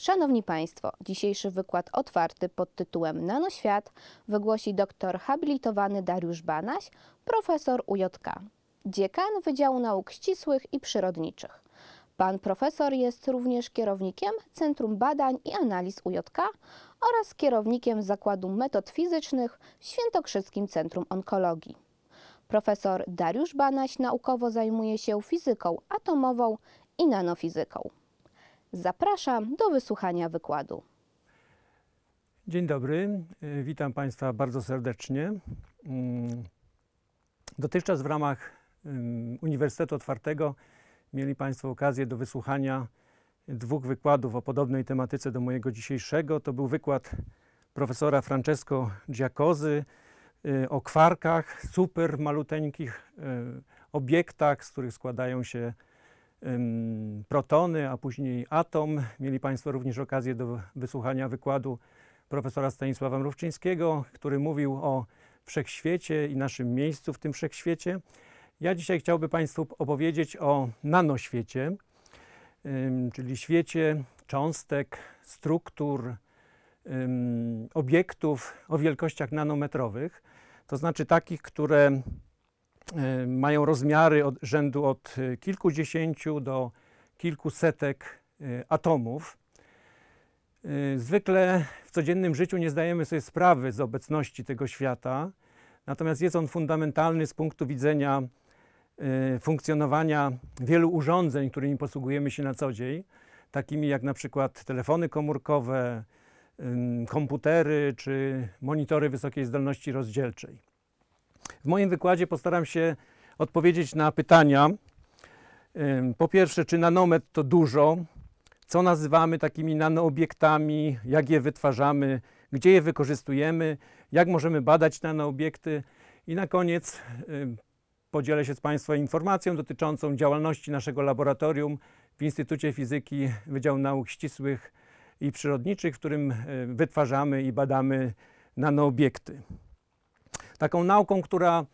Szanowni Państwo, dzisiejszy wykład otwarty pod tytułem Nanoświat wygłosi dr habilitowany Dariusz Banaś, profesor UJK, dziekan Wydziału Nauk Ścisłych i Przyrodniczych. Pan profesor jest również kierownikiem Centrum Badań i Analiz UJK oraz kierownikiem Zakładu Metod Fizycznych w Świętokrzyskim Centrum Onkologii. Profesor Dariusz Banaś naukowo zajmuje się fizyką atomową i nanofizyką. Zapraszam do wysłuchania wykładu. Dzień dobry, y, witam Państwa bardzo serdecznie. Mm, Dotychczas w ramach ym, Uniwersytetu Otwartego mieli Państwo okazję do wysłuchania dwóch wykładów o podobnej tematyce do mojego dzisiejszego. To był wykład profesora Francesco Giacozy y, o kwarkach, super maluteńkich y, obiektach, z których składają się protony, a później atom. Mieli Państwo również okazję do wysłuchania wykładu profesora Stanisława Mrówczyńskiego, który mówił o wszechświecie i naszym miejscu w tym wszechświecie. Ja dzisiaj chciałbym Państwu opowiedzieć o nanoświecie, czyli świecie cząstek, struktur, obiektów o wielkościach nanometrowych, to znaczy takich, które mają rozmiary od rzędu od y, kilkudziesięciu do kilkusetek y, atomów. Zwykle w codziennym życiu nie zdajemy sobie sprawy z obecności tego świata, natomiast jest on fundamentalny z punktu widzenia funkcjonowania wielu urządzeń, którymi posługujemy się na co dzień, takimi jak na przykład telefony komórkowe, komputery czy monitory wysokiej zdolności rozdzielczej. W moim wykładzie postaram się odpowiedzieć na pytania. Po pierwsze, czy nanometr to dużo? Co nazywamy takimi nanoobiektami? Jak je wytwarzamy? Gdzie je wykorzystujemy? Jak możemy badać nanoobiekty? I na koniec podzielę się z Państwem informacją dotyczącą działalności naszego laboratorium w Instytucie Fizyki Wydziału Nauk Ścisłych i Przyrodniczych, w którym y, wytwarzamy i badamy nanoobiekty. Taką nauką, która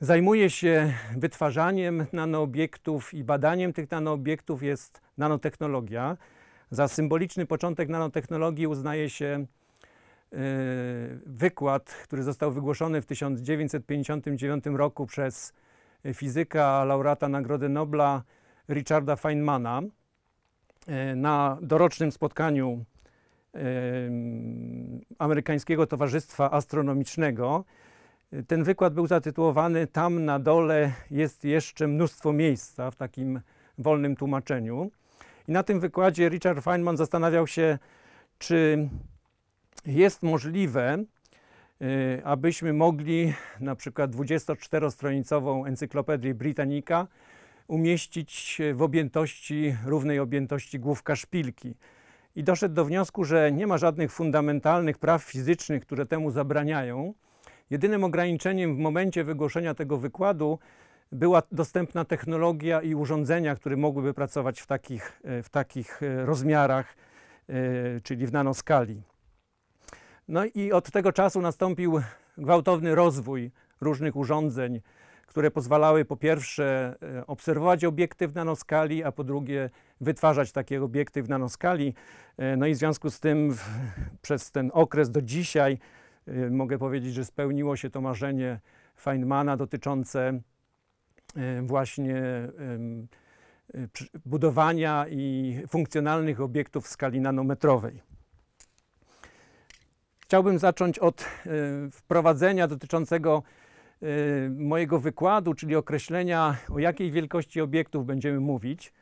zajmuje się wytwarzaniem nanoobiektów i badaniem tych nanoobiektów jest nanotechnologia. Za symboliczny początek nanotechnologii uznaje się y, wykład, który został wygłoszony w 1959 roku przez fizyka, laureata Nagrody Nobla Richarda Feynmana y, na dorocznym spotkaniu y, Amerykańskiego Towarzystwa Astronomicznego. Ten wykład był zatytułowany Tam na dole jest jeszcze mnóstwo miejsca w takim wolnym tłumaczeniu. I na tym wykładzie Richard Feynman zastanawiał się, czy jest możliwe, y, abyśmy mogli na przykład 24-stronicową encyklopedię Britannica umieścić w objętości, równej objętości główka szpilki. I doszedł do wniosku, że nie ma żadnych fundamentalnych praw fizycznych, które temu zabraniają. Jedynym ograniczeniem w momencie wygłoszenia tego wykładu była dostępna technologia i urządzenia, które mogłyby pracować w takich, w takich rozmiarach, e, czyli w nanoskali. No i od tego czasu nastąpił gwałtowny rozwój różnych urządzeń, które pozwalały po pierwsze e, obserwować obiekty w nanoskali, a po drugie wytwarzać takie obiekty w nanoskali. E, No i w związku z tym w, przez ten okres do dzisiaj e, mogę powiedzieć, że spełniło się to marzenie Feynmana dotyczące e, właśnie przy- budowania i funkcjonalnych obiektów w skali nanometrowej. Chciałbym zacząć od wprowadzenia dotyczącego mojego wykładu, czyli określenia, o jakiej wielkości obiektów będziemy mówić.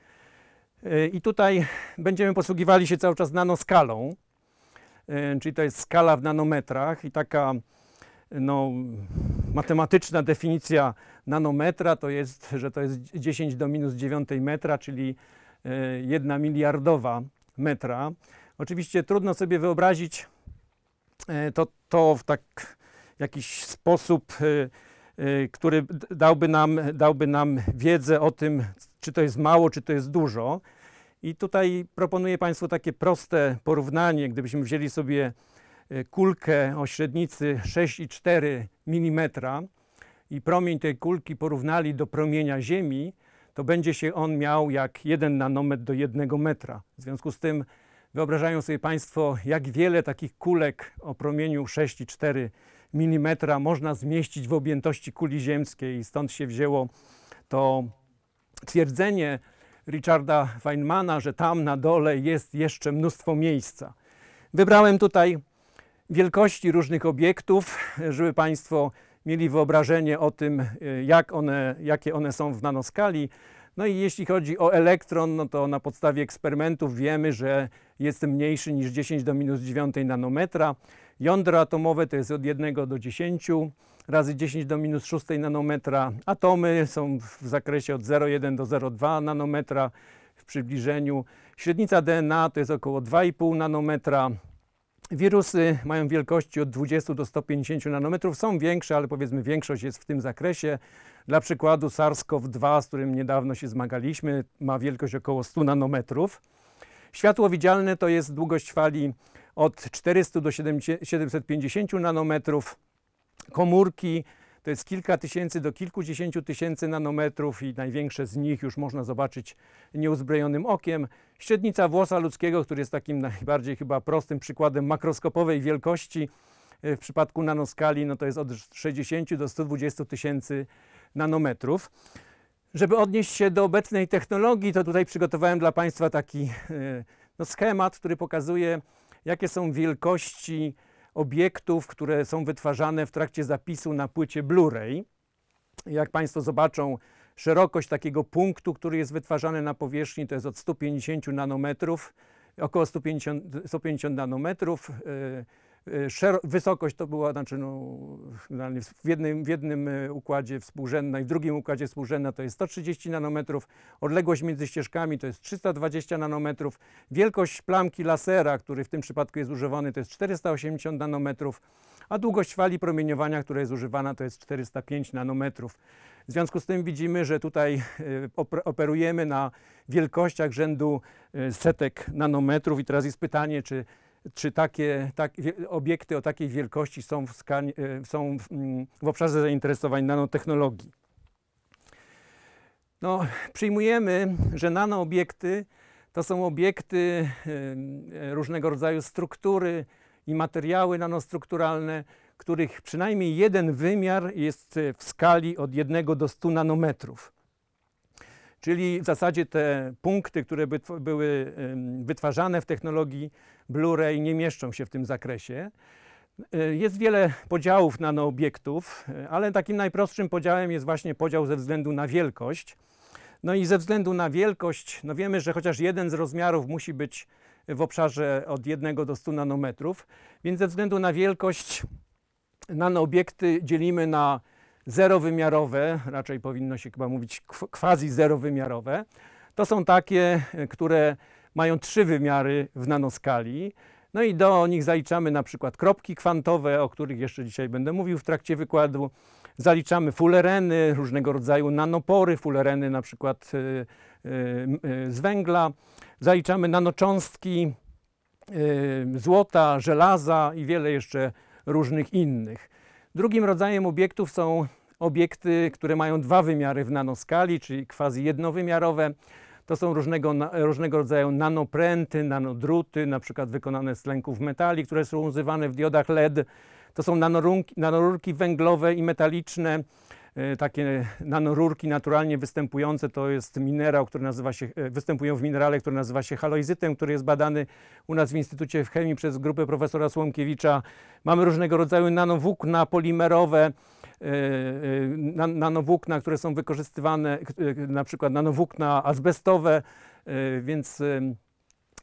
I tutaj będziemy posługiwali się cały czas nanoskalą, czyli to jest skala w nanometrach i taka no, matematyczna definicja nanometra to jest, że to jest 10 do minus 9 metra, czyli e, jedna miliardowa metra. Oczywiście trudno sobie wyobrazić to, to w tak jakiś sposób, który dałby nam, dałby nam wiedzę o tym, czy to jest mało, czy to jest dużo. I tutaj proponuję Państwu takie proste porównanie. Gdybyśmy wzięli sobie e, kulkę o średnicy 6,4 mm i promień tej kulki porównali do promienia Ziemi, to będzie się on miał jak 1 nanometr do 1 metra. W związku z tym Wyobrażają sobie Państwo, jak wiele takich kulek o promieniu 6,4 mm można zmieścić w objętości kuli ziemskiej. Stąd się wzięło to twierdzenie Richarda Feynmana, że tam na dole jest jeszcze mnóstwo miejsca. Wybrałem tutaj wielkości różnych obiektów, żeby Państwo mieli wyobrażenie o tym, jak one, jakie one są w nanoskali. No i jeśli chodzi o elektron, no to na podstawie eksperymentów wiemy, że jest mniejszy niż 10 do minus 9 nanometra. Jądro atomowe to jest od 1 do 10 razy 10 do minus 6 nanometra. Atomy są w zakresie od 0,1 do 0,2 nanometra w przybliżeniu. Średnica DNA to jest około 2,5 nanometra. Wirusy mają wielkości od 20 do 150 nanometrów. Są większe, ale powiedzmy większość jest w tym zakresie. Dla przykładu SARS-CoV-2, z którym niedawno się zmagaliśmy, ma wielkość około 100 nanometrów. Światło widzialne to jest długość fali od 400 do 750 nanometrów. Komórki to jest kilka tysięcy do kilkudziesięciu tysięcy nanometrów i największe z nich już można zobaczyć nieuzbrojonym okiem. Średnica włosa ludzkiego, który jest takim najbardziej chyba prostym przykładem makroskopowej wielkości w przypadku nanoskali, no to jest od 60 do 120 tysięcy nanometrów. Żeby odnieść się do obecnej technologii, to tutaj przygotowałem dla Państwa taki no, schemat, który pokazuje, jakie są wielkości obiektów, które są wytwarzane w trakcie zapisu na płycie Blu-ray. Jak Państwo zobaczą, szerokość takiego punktu, który jest wytwarzany na powierzchni, to jest od 150 nanometrów, około 150, 150 nanometrów. Wysokość to była, znaczy no, w, jednym, w jednym układzie współrzędna i w drugim układzie współrzędna to jest 130 nanometrów, odległość między ścieżkami to jest 320 nanometrów, wielkość plamki lasera, który w tym przypadku jest używany to jest 480 nanometrów, a długość fali promieniowania, która jest używana to jest 405 nanometrów. W związku z tym widzimy, że tutaj operujemy na wielkościach rzędu setek nanometrów i teraz jest pytanie, czy czy takie, tak, obiekty o takiej wielkości są, w, skanie, są w, w obszarze zainteresowań nanotechnologii. No, przyjmujemy, że nanoobiekty to są obiekty różnego rodzaju struktury i materiały nanostrukturalne, których przynajmniej jeden wymiar jest w skali od 1 do 100 nanometrów. Czyli w zasadzie te punkty, które by, były wytwarzane w technologii Blu-ray nie mieszczą się w tym zakresie. Y, jest wiele podziałów nanooobiektów, y, ale takim najprostszym podziałem jest właśnie podział ze względu na wielkość. No i ze względu na wielkość, no wiemy, że chociaż jeden z rozmiarów musi być w obszarze od 1 do 100 nanometrów, więc ze względu na wielkość nanoobiekty dzielimy na zerowymiarowe, raczej powinno się chyba mówić quasi zerowymiarowe. To są takie, które mają trzy wymiary w nanoskali. No i do nich zaliczamy na przykład kropki kwantowe, o których jeszcze dzisiaj będę mówił w trakcie wykładu. Zaliczamy fulereny, różnego rodzaju nanopory, fulereny na przykład y, y, z węgla. Zaliczamy nanocząstki złota, żelaza i wiele jeszcze różnych innych. Drugim rodzajem obiektów są obiekty, które mają dwa wymiary w nanoskali, czyli quasi jednowymiarowe. To są różnego, różnego rodzaju nanopręty, nanodruty, na przykład wykonane z tlenków metali, które są używane w diodach LED. To są nanorurki, nanorurki węglowe i metaliczne, e, takie nanorurki naturalnie występujące, to jest minerał, który nazywa się, e, występują w minerale, który nazywa się haloizytem, który jest badany u nas w Instytucie w Chemii przez grupę profesora Słomkiewicza. Mamy różnego rodzaju nanowłókna polimerowe, nanowłókna, które są wykorzystywane, e, na przykład nanowłókna azbestowe, więc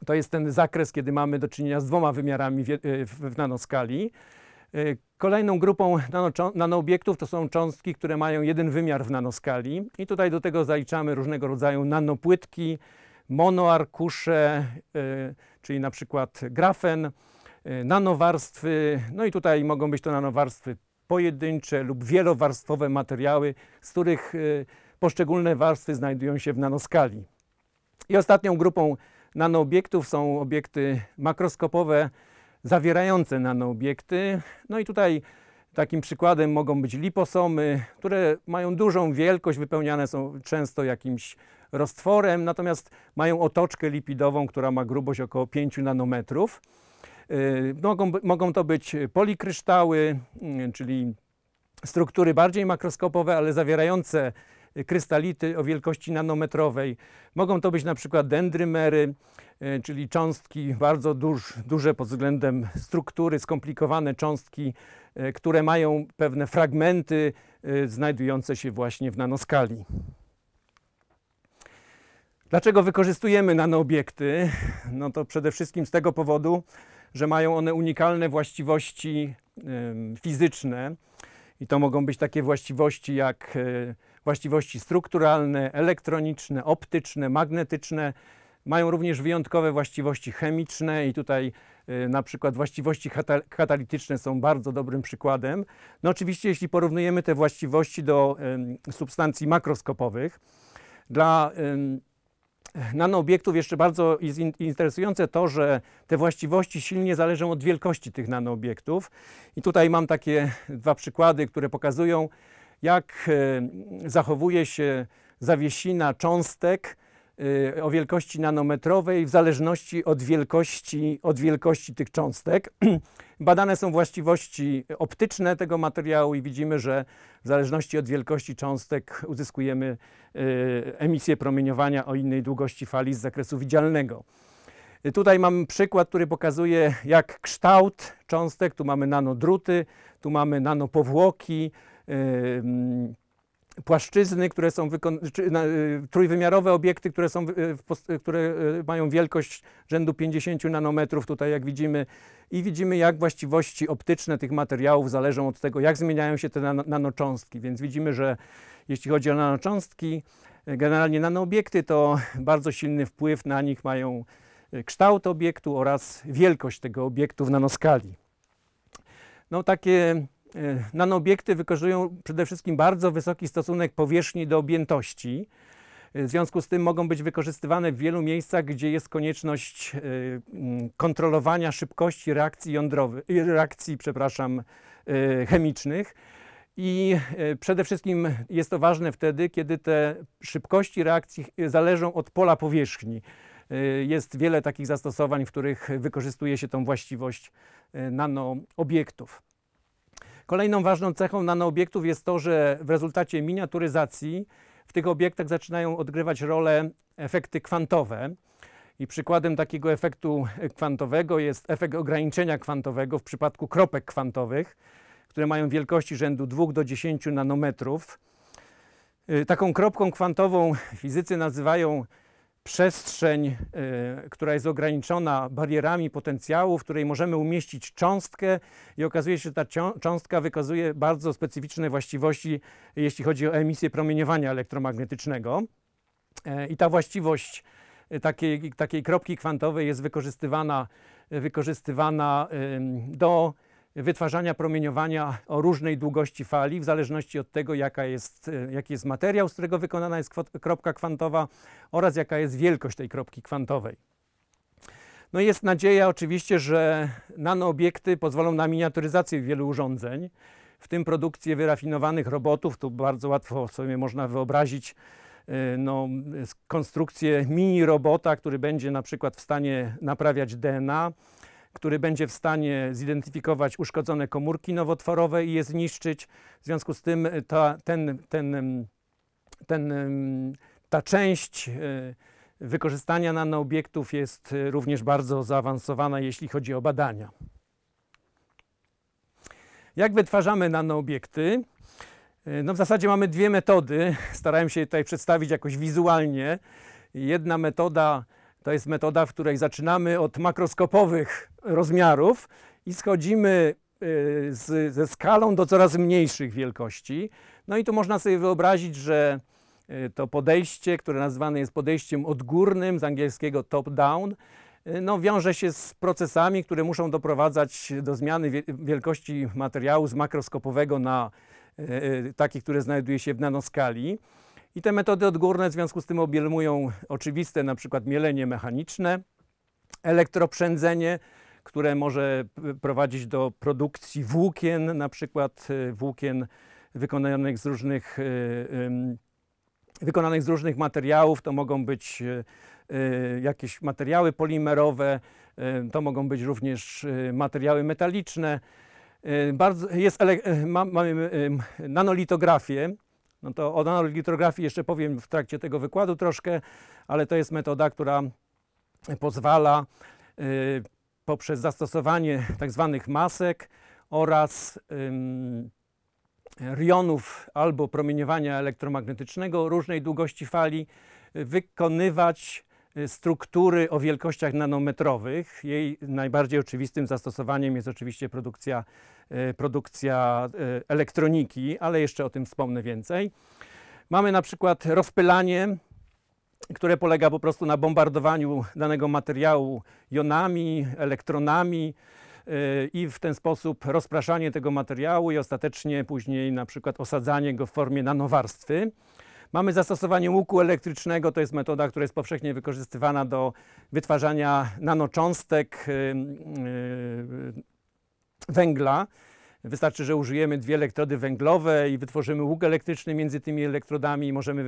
to jest ten zakres, kiedy mamy do czynienia z dwoma wymiarami w nanoskali. Kolejną grupą nanoobiektów to są cząstki, które mają jeden wymiar w nanoskali i tutaj do tego zaliczamy różnego rodzaju nanopłytki, monoarkusze, czyli na przykład grafen, nanowarstwy, no i tutaj mogą być to nanowarstwy pojedyncze lub wielowarstwowe materiały, z których y, poszczególne warstwy znajdują się w nanoskali. I ostatnią grupą nanoobiektów są obiekty makroskopowe zawierające nanoobiekty. No i tutaj takim przykładem mogą być liposomy, które mają dużą wielkość, wypełniane są często jakimś roztworem, natomiast mają otoczkę lipidową, która ma grubość około 5 nanometrów. Y, Mogą, mogą to być polikryształy, y, czyli struktury bardziej makroskopowe, ale zawierające krystality o wielkości nanometrowej. Mogą to być na przykład dendrymery, y, czyli cząstki bardzo duż, duże pod względem struktury, skomplikowane cząstki, które mają pewne fragmenty znajdujące się właśnie w nanoskali. Dlaczego wykorzystujemy nanoobiekty? No to przede wszystkim z tego powodu, że mają one unikalne właściwości fizyczne. I to mogą być takie właściwości jak e, właściwości strukturalne, elektroniczne, optyczne, magnetyczne. Mają również wyjątkowe właściwości chemiczne i tutaj e, na przykład właściwości kata- katalityczne są bardzo dobrym przykładem. No oczywiście jeśli porównujemy te właściwości do substancji makroskopowych, dla em, nanoobiektów jeszcze bardzo jest in- interesujące to, że te właściwości silnie zależą od wielkości tych nanoobiektów. I tutaj mam takie dwa przykłady, które pokazują, jak e, zachowuje się zawiesina cząstek o wielkości nanometrowej w zależności od wielkości, od wielkości tych cząstek. Badane są właściwości optyczne tego materiału i widzimy, że w zależności od wielkości cząstek uzyskujemy e, emisję promieniowania o innej długości fali z zakresu widzialnego. E, Tutaj mam przykład, który pokazuje, jak kształt cząstek, tu mamy nanodruty, tu mamy nanopowłoki, mm, płaszczyzny, które są y, trójwymiarowe obiekty, które, są, pos- y, które y, mają wielkość rzędu 50 nanometrów, tutaj jak widzimy, i widzimy, jak właściwości optyczne tych materiałów zależą od tego, jak zmieniają się te nano, nanocząstki. Więc widzimy, że jeśli chodzi o nanocząstki, y, generalnie nanoobiekty, to bardzo silny wpływ na nich mają y, kształt obiektu oraz wielkość tego obiektu w nanoskali. No takie e, nanoobiekty wykorzystują przede wszystkim bardzo wysoki stosunek powierzchni do objętości. E, W związku z tym mogą być wykorzystywane w wielu miejscach, gdzie jest konieczność e, kontrolowania szybkości reakcji jądrowych, reakcji, przepraszam, chemicznych. I przede wszystkim jest to ważne wtedy, kiedy te szybkości reakcji zależą od pola powierzchni. Jest wiele takich zastosowań, w których wykorzystuje się tą właściwość nanoobiektów. Kolejną ważną cechą nanoobiektów jest to, że w rezultacie miniaturyzacji w tych obiektach zaczynają odgrywać rolę efekty kwantowe. I przykładem takiego efektu kwantowego jest efekt ograniczenia kwantowego w przypadku kropek kwantowych, które mają wielkości rzędu 2 do 10 nanometrów. Y, Taką kropką kwantową fizycy nazywają przestrzeń, y, która jest ograniczona barierami potencjału, w której możemy umieścić cząstkę i okazuje się, że ta cząstka wykazuje bardzo specyficzne właściwości, jeśli chodzi o emisję promieniowania elektromagnetycznego. E, I ta właściwość e, takiej, takiej kropki kwantowej jest wykorzystywana, wykorzystywana do wytwarzania promieniowania o różnej długości fali, w zależności od tego, jaka jest, e, jaki jest materiał, z którego wykonana jest kropka kwantowa oraz jaka jest wielkość tej kropki kwantowej. No jest nadzieja oczywiście, że nanoobiekty pozwolą na miniaturyzację wielu urządzeń, w tym produkcję wyrafinowanych robotów. Tu bardzo łatwo sobie można wyobrazić y, no, konstrukcję mini robota, który będzie na przykład w stanie naprawiać DNA, który będzie w stanie zidentyfikować uszkodzone komórki nowotworowe i je zniszczyć. W związku z tym y, ta, ten, ten, ten, ta część y, wykorzystania nanoobiektów jest y, również bardzo zaawansowana, jeśli chodzi o badania. Jak wytwarzamy nanoobiekty? No w zasadzie mamy dwie metody. Starałem się tutaj przedstawić jakoś wizualnie. Jedna metoda to jest metoda, w której zaczynamy od makroskopowych rozmiarów i schodzimy y, z, ze skalą do coraz mniejszych wielkości. No i tu można sobie wyobrazić, że y, to podejście, które nazywane jest podejściem odgórnym, z angielskiego top-down, y, no, wiąże się z procesami, które muszą doprowadzać do zmiany wie- wielkości materiału z makroskopowego na taki, który znajduje się w nanoskali. I te metody odgórne w związku z tym obejmują oczywiste na przykład mielenie mechaniczne, elektroprzędzenie, które może prowadzić do produkcji włókien, na przykład y, włókien wykonanych z różnych ym, wykonanych z różnych materiałów. To mogą być e, e, jakieś materiały polimerowe, e, to mogą być również e, materiały metaliczne. E, Bardzo, jest e, mamy e, nanolitografię. No to o nanolitografii jeszcze powiem w trakcie tego wykładu troszkę, ale to jest metoda, która pozwala y, poprzez zastosowanie tak zwanych masek oraz rionów albo promieniowania elektromagnetycznego różnej długości fali y, wykonywać y, struktury o wielkościach nanometrowych. Jej najbardziej oczywistym zastosowaniem jest oczywiście produkcja, produkcja y, elektroniki, ale jeszcze o tym wspomnę więcej. Mamy na przykład rozpylanie, które polega po prostu na bombardowaniu danego materiału jonami, elektronami y, i w ten sposób rozpraszanie tego materiału i ostatecznie później na przykład osadzanie go w formie nanowarstwy. Mamy zastosowanie łuku elektrycznego, to jest metoda, która jest powszechnie wykorzystywana do wytwarzania nanocząstek węgla. Wystarczy, że użyjemy dwie elektrody węglowe i wytworzymy łuk elektryczny między tymi elektrodami i możemy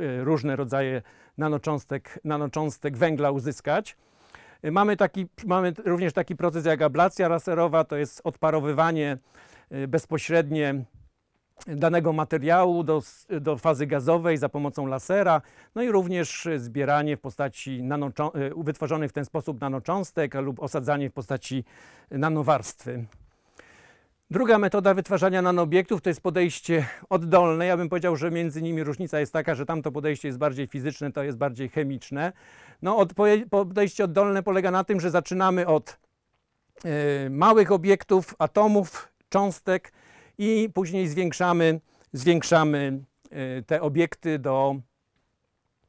y, różne rodzaje nanocząstek, nanocząstek węgla uzyskać. Y, Mamy, taki, mamy również taki proces jak ablacja laserowa, to jest odparowywanie y, bezpośrednie danego materiału do, do fazy gazowej za pomocą lasera, no i również zbieranie w postaci y, wytworzonych w ten sposób nanocząstek lub osadzanie w postaci nanowarstwy. Druga metoda wytwarzania nanoobiektów to jest podejście oddolne. Ja bym powiedział, że między nimi różnica jest taka, że tamto podejście jest bardziej fizyczne, to jest bardziej chemiczne. No, podejście oddolne polega na tym, że zaczynamy od e, małych obiektów, atomów, cząstek i później zwiększamy, zwiększamy e, te obiekty do,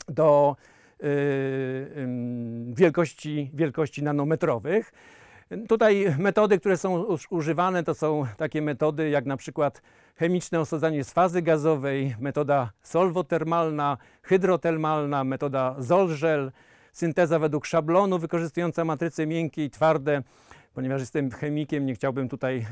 do ym, wielkości, wielkości nanometrowych. Tutaj metody, które są uż- używane, to są takie metody jak na przykład chemiczne osadzanie z fazy gazowej, metoda solwotermalna, hydrotermalna, metoda Zolżel, synteza według szablonu wykorzystująca matryce miękkie i twarde. Ponieważ jestem chemikiem, nie chciałbym tutaj e,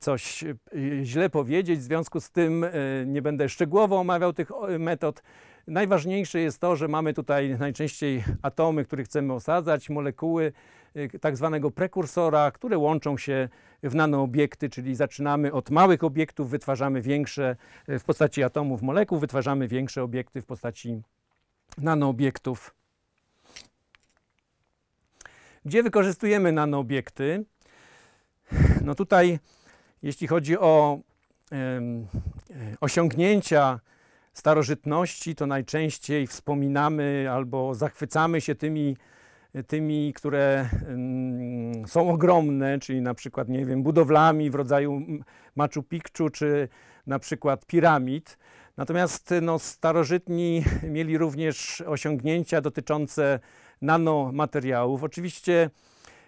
coś e, źle powiedzieć, w związku z tym e, nie będę szczegółowo omawiał tych metod. Najważniejsze jest to, że mamy tutaj najczęściej atomy, które chcemy osadzać, molekuły y, tak zwanego prekursora, które łączą się w nanoobiekty, czyli zaczynamy od małych obiektów, wytwarzamy większe w postaci atomów molekuł, wytwarzamy większe obiekty w postaci nanoobiektów. Gdzie wykorzystujemy nanoobiekty? No tutaj, jeśli chodzi o e, osiągnięcia starożytności, to najczęściej wspominamy albo zachwycamy się tymi, tymi które są ogromne, czyli na przykład, nie wiem, budowlami w rodzaju Machu Picchu, czy na przykład piramid. Natomiast no, starożytni mieli również osiągnięcia dotyczące nanomateriałów. Oczywiście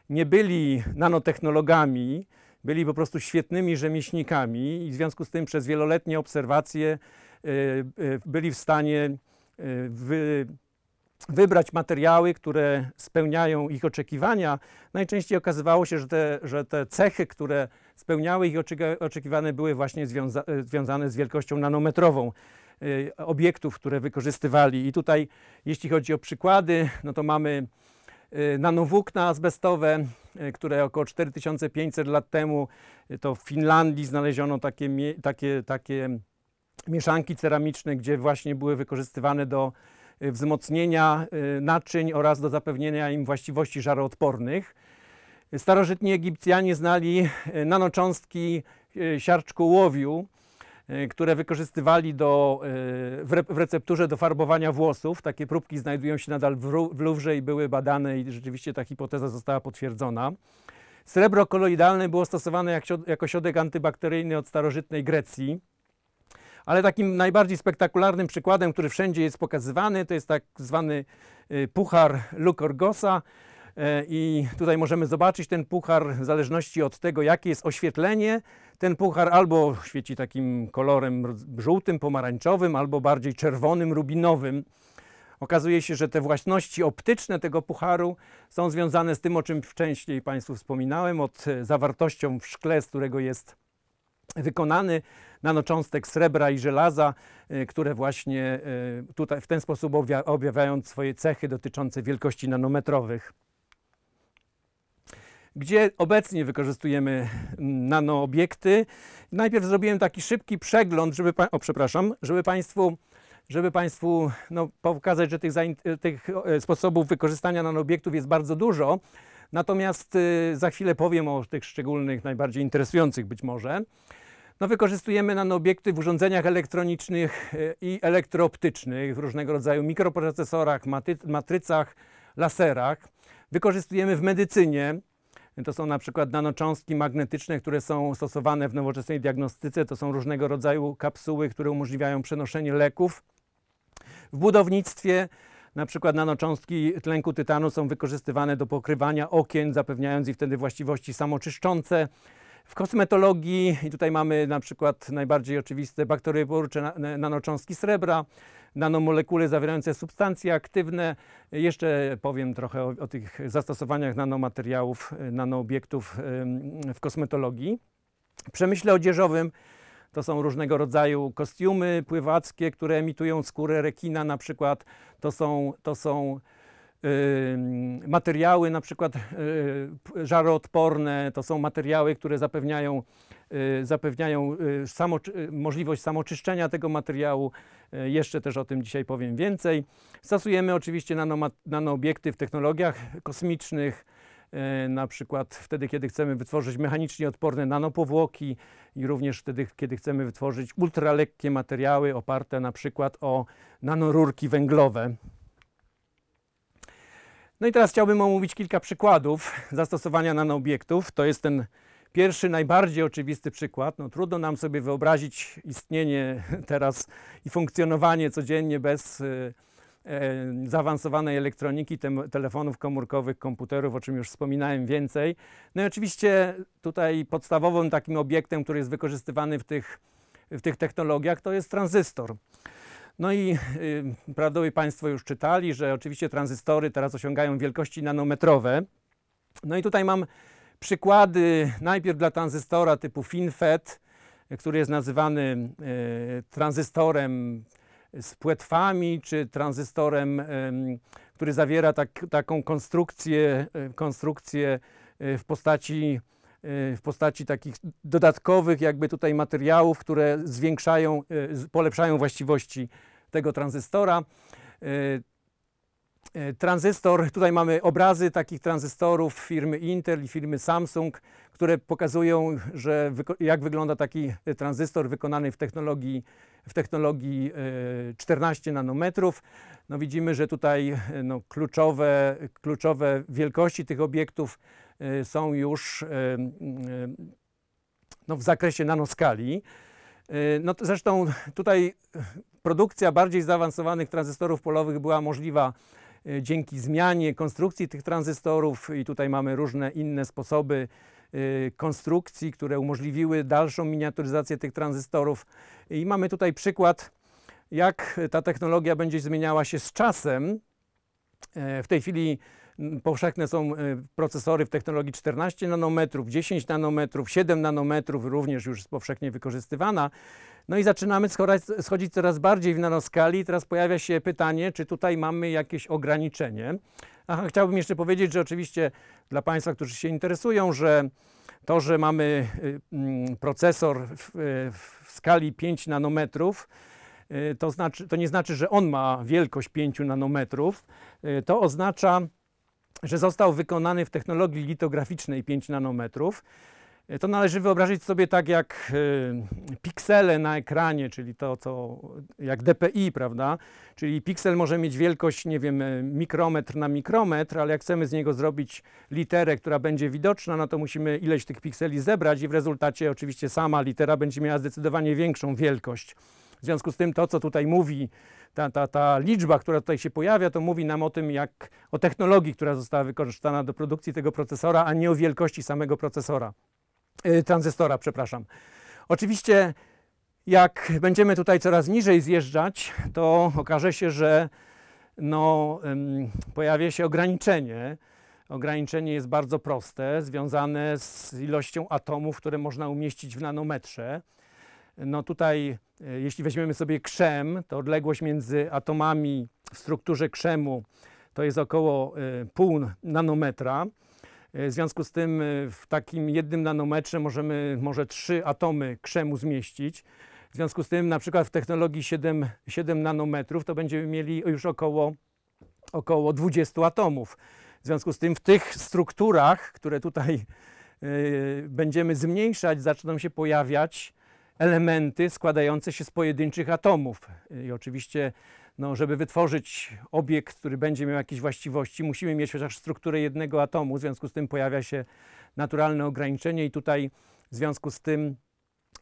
nie byli nanotechnologami, byli po prostu świetnymi rzemieślnikami i w związku z tym przez wieloletnie obserwacje y, y, byli w stanie y, wy, wybrać materiały, które spełniają ich oczekiwania. Najczęściej okazywało się, że te, że te cechy, które spełniały ich oczekiwane, były właśnie związa e, związane z wielkością nanometrową obiektów, które wykorzystywali. I tutaj, jeśli chodzi o przykłady, no to mamy nanowłókna azbestowe, y, które około 4500 lat temu y, to w Finlandii znaleziono takie, takie, takie mieszanki ceramiczne, gdzie właśnie były wykorzystywane do y, wzmocnienia y, naczyń oraz do zapewnienia im właściwości żaroodpornych. Starożytni Egipcjanie znali y, nanocząstki y, siarczkołowiu, y, które wykorzystywali do, y, w, re, w recepturze do farbowania włosów. Takie próbki znajdują się nadal w, w Luwrze i były badane i rzeczywiście ta hipoteza została potwierdzona. Srebro koloidalne było stosowane jako środek antybakteryjny od starożytnej Grecji. Ale takim najbardziej spektakularnym przykładem, który wszędzie jest pokazywany, to jest tak zwany y, puchar Lukorgosa. I tutaj możemy zobaczyć ten puchar w zależności od tego, jakie jest oświetlenie. Ten puchar albo świeci takim kolorem żółtym, pomarańczowym, albo bardziej czerwonym, rubinowym. Okazuje się, że te własności optyczne tego pucharu są związane z tym, o czym wcześniej Państwu wspominałem, od e, zawartością w szkle, z którego jest wykonany, nanocząstek srebra i żelaza, y, które właśnie y, tutaj w ten sposób obja- objawiają swoje cechy dotyczące wielkości nanometrowych. Gdzie obecnie wykorzystujemy nanoobiekty? Najpierw zrobiłem taki szybki przegląd, żeby, o, przepraszam, żeby Państwu, żeby państwu no, pokazać, że tych, tych e, sposobów wykorzystania nanooobiektów jest bardzo dużo. Natomiast y, za chwilę powiem o tych szczególnych, najbardziej interesujących być może. No, wykorzystujemy nanoobiekty w urządzeniach elektronicznych y, i elektrooptycznych, w różnego rodzaju mikroprocesorach, matrycach, laserach. Wykorzystujemy w medycynie. To są na przykład nanocząstki magnetyczne, które są stosowane w nowoczesnej diagnostyce. To są różnego rodzaju kapsuły, które umożliwiają przenoszenie leków. W budownictwie na przykład nanocząstki tlenku tytanu są wykorzystywane do pokrywania okien, zapewniając ich wtedy właściwości samoczyszczące. W kosmetologii, i tutaj mamy na przykład najbardziej oczywiste bakterioporcze na- nanocząstki srebra, nanomolekuły zawierające substancje aktywne. Jeszcze powiem trochę o, o tych zastosowaniach nanomateriałów, nanoobiektów ym, w kosmetologii. W przemyśle odzieżowym to są różnego rodzaju kostiumy pływackie, które emitują skórę rekina na przykład. To są, to są materiały na przykład p- żaroodporne, to są materiały, które zapewniają, zapewniają y, samoczy- y, możliwość samoczyszczenia tego materiału. Y, Jeszcze też o tym dzisiaj powiem więcej. Stosujemy oczywiście nanoobiekty w technologiach kosmicznych, na przykład wtedy, kiedy chcemy wytworzyć mechanicznie odporne nanopowłoki i również wtedy, kiedy chcemy wytworzyć ultralekkie materiały oparte na przykład o nanorurki węglowe. No i teraz chciałbym omówić kilka przykładów zastosowania nanooobiektów. To jest ten pierwszy, najbardziej oczywisty przykład. No, trudno nam sobie wyobrazić istnienie teraz i funkcjonowanie codziennie bez e, e, zaawansowanej elektroniki, telefonów komórkowych, komputerów, o czym już wspominałem więcej. No i oczywiście tutaj podstawowym takim obiektem, który jest wykorzystywany w tych, w tych technologiach, to jest tranzystor. No i y, prawdopodobnie Państwo już czytali, że oczywiście tranzystory teraz osiągają wielkości nanometrowe. No i tutaj mam przykłady najpierw dla tranzystora typu FinFET, który jest nazywany y, tranzystorem z płetwami, czy tranzystorem, em, który zawiera tak, taką konstrukcję, e, konstrukcję e, w postaci, e, w postaci takich dodatkowych jakby tutaj materiałów, które zwiększają, e, polepszają właściwości tego tranzystora. E, e, Tranzystor, tutaj mamy obrazy takich tranzystorów firmy Intel i firmy Samsung, które pokazują, że jak wygląda taki e, tranzystor wykonany w technologii, w technologii e, 14 nanometrów. No widzimy, że tutaj e, no, kluczowe, kluczowe wielkości tych obiektów e, są już e, e, no, w zakresie nanoskali. E, No, zresztą tutaj produkcja bardziej zaawansowanych tranzystorów polowych była możliwa e, dzięki zmianie konstrukcji tych tranzystorów i tutaj mamy różne inne sposoby e, konstrukcji, które umożliwiły dalszą miniaturyzację tych tranzystorów. I mamy tutaj przykład, jak ta technologia będzie zmieniała się z czasem. E, W tej chwili powszechne są e, procesory w technologii 14 nanometrów, 10 nanometrów, 7 nanometrów również już jest powszechnie wykorzystywana. No i zaczynamy schodzić coraz bardziej w nanoskali. Teraz pojawia się pytanie, czy tutaj mamy jakieś ograniczenie. Aha, chciałbym jeszcze powiedzieć, że oczywiście dla Państwa, którzy się interesują, że to, że mamy y, mm, procesor w, y, w skali 5 nanometrów, y, to, znaczy, to nie znaczy, że on ma wielkość 5 nanometrów. To oznacza, że został wykonany w technologii litograficznej 5 nanometrów. Y, To należy wyobrazić sobie tak jak y, piksele na ekranie, czyli to, co jak DPI, prawda? Czyli piksel może mieć wielkość, nie wiem, y, mikrometr na mikrometr, ale jak chcemy z niego zrobić literę, która będzie widoczna, no to musimy ileś tych pikseli zebrać i w rezultacie oczywiście sama litera będzie miała zdecydowanie większą wielkość. W związku z tym to, co tutaj mówi, ta, ta, ta liczba, która tutaj się pojawia, to mówi nam o tym, jak o technologii, która została wykorzystana do produkcji tego procesora, a nie o wielkości samego procesora, tranzystora, przepraszam. Oczywiście, jak będziemy tutaj coraz niżej zjeżdżać, to okaże się, że no, pojawia się ograniczenie. ograniczenie jest bardzo proste, związane z ilością atomów, które można umieścić w nanometrze. No tutaj, e, jeśli weźmiemy sobie krzem, to odległość między atomami w strukturze krzemu to jest około e, pół nanometra. E, W związku z tym e, w takim jednym nanometrze możemy może trzy atomy krzemu zmieścić. W związku z tym na przykład w technologii 7, 7 nanometrów to będziemy mieli już około, około 20 atomów. W związku z tym w tych strukturach, które tutaj y, będziemy zmniejszać, zaczną się pojawiać elementy składające się z pojedynczych atomów. I oczywiście, no, żeby wytworzyć obiekt, który będzie miał jakieś właściwości, musimy mieć chociaż strukturę jednego atomu. W związku z tym pojawia się naturalne ograniczenie i tutaj w związku z tym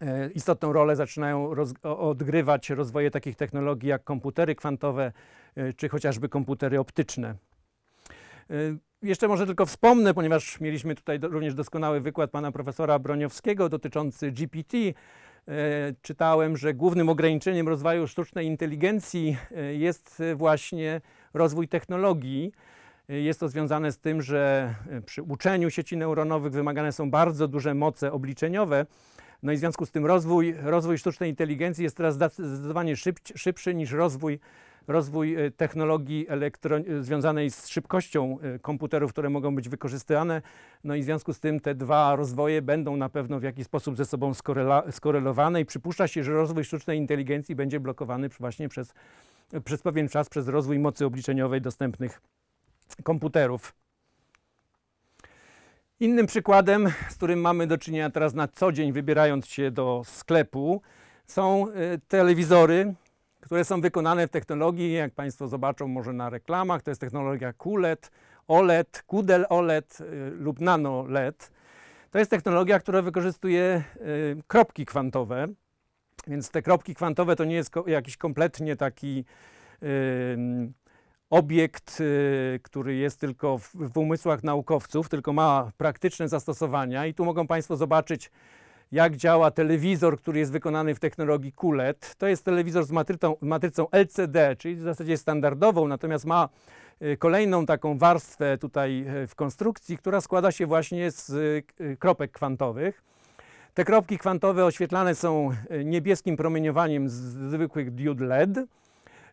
e, istotną rolę zaczynają roz, odgrywać rozwoje takich technologii jak komputery kwantowe e, czy chociażby komputery optyczne. E, Jeszcze może tylko wspomnę, ponieważ mieliśmy tutaj do, również doskonały wykład pana profesora Broniowskiego dotyczący GPT. E, Czytałem, że głównym ograniczeniem rozwoju sztucznej inteligencji e, jest właśnie rozwój technologii. E, Jest to związane z tym, że przy uczeniu sieci neuronowych wymagane są bardzo duże moce obliczeniowe. No i w związku z tym rozwój, rozwój sztucznej inteligencji jest teraz zdecydowanie szybci- szybszy niż rozwój, rozwój e, technologii elektro- związanej z szybkością e, komputerów, które mogą być wykorzystywane. No i w związku z tym te dwa rozwoje będą na pewno w jakiś sposób ze sobą skorelowane i przypuszcza się, że rozwój sztucznej inteligencji będzie blokowany właśnie przez, przez pewien czas przez rozwój mocy obliczeniowej dostępnych komputerów. Innym przykładem, z którym mamy do czynienia teraz na co dzień, wybierając się do sklepu, są y, telewizory, które są wykonane w technologii, jak Państwo zobaczą może na reklamach, to jest technologia QLED, OLED, QDEL OLED y, lub Nano LED. To jest technologia, która wykorzystuje y, kropki kwantowe, więc te kropki kwantowe to nie jest jakiś kompletnie taki obiekt, y, który jest tylko w, w umysłach naukowców, tylko ma praktyczne zastosowania. I tu mogą Państwo zobaczyć, jak działa telewizor, który jest wykonany w technologii QLED. To jest telewizor z matrycą, matrycą LCD, czyli w zasadzie standardową, natomiast ma y, kolejną taką warstwę tutaj y, w konstrukcji, która składa się właśnie z y, kropek kwantowych. Te kropki kwantowe oświetlane są niebieskim promieniowaniem z zwykłych diod LED.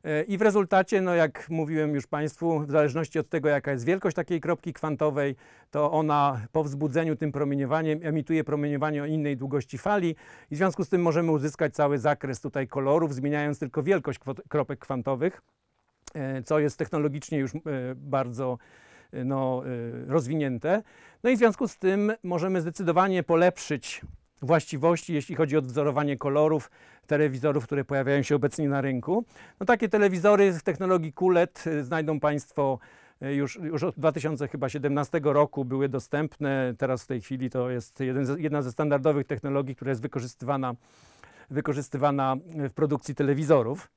E, I w rezultacie, no jak mówiłem już Państwu, w zależności od tego, jaka jest wielkość takiej kropki kwantowej, to ona po wzbudzeniu tym promieniowaniem emituje promieniowanie o innej długości fali i w związku z tym możemy uzyskać cały zakres tutaj kolorów, zmieniając tylko wielkość kropek kwantowych, e, co jest technologicznie już e, bardzo no, rozwinięte. No i w związku z tym możemy zdecydowanie polepszyć właściwości, jeśli chodzi o odwzorowanie kolorów telewizorów, które pojawiają się obecnie na rynku. No takie telewizory w technologii QLED y, znajdą Państwo y, już, już od 2017 roku były dostępne. Teraz w tej chwili to jest jeden z, jedna ze standardowych technologii, która jest wykorzystywana, wykorzystywana w produkcji telewizorów.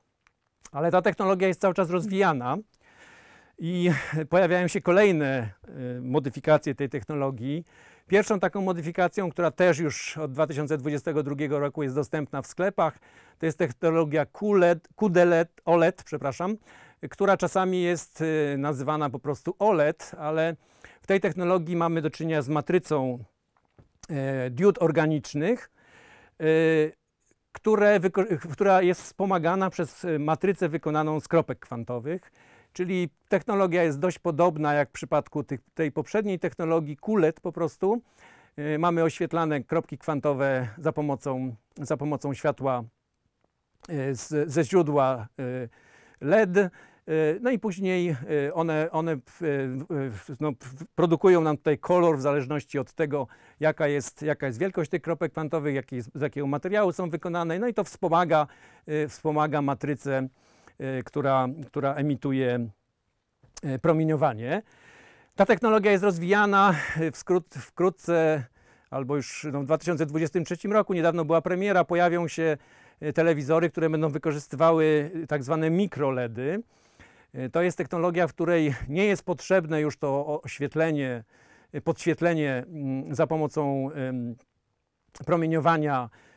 Ale ta technologia jest cały czas rozwijana i pojawiają się kolejne y, modyfikacje tej technologii. Pierwszą taką modyfikacją, która też już od 2022 roku jest dostępna w sklepach, to jest technologia QLED, QDLED, OLED, przepraszam, która czasami jest y, nazywana po prostu OLED, ale w tej technologii mamy do czynienia z matrycą e, diod organicznych, e, które, która jest wspomagana przez matrycę wykonaną z kropek kwantowych. Czyli technologia jest dość podobna jak w przypadku tych, tej poprzedniej technologii QLED po prostu. Y, Mamy oświetlane kropki kwantowe za pomocą, za pomocą światła y, z, ze źródła y, LED. No i później one, one no, produkują nam tutaj kolor w zależności od tego, jaka jest, jaka jest wielkość tych kropek kwantowych, jaki jest, z jakiego materiału są wykonane. No i to wspomaga, wspomaga matrycę, która, która emituje y, promieniowanie. Ta technologia jest rozwijana y, wkrótce, albo już no, w 2023 roku, niedawno była premiera, pojawią się y, telewizory, które będą wykorzystywały y, tak zwane mikroledy. Y, To jest technologia, w której nie jest potrzebne już to oświetlenie, y, podświetlenie mm, za pomocą promieniowania y,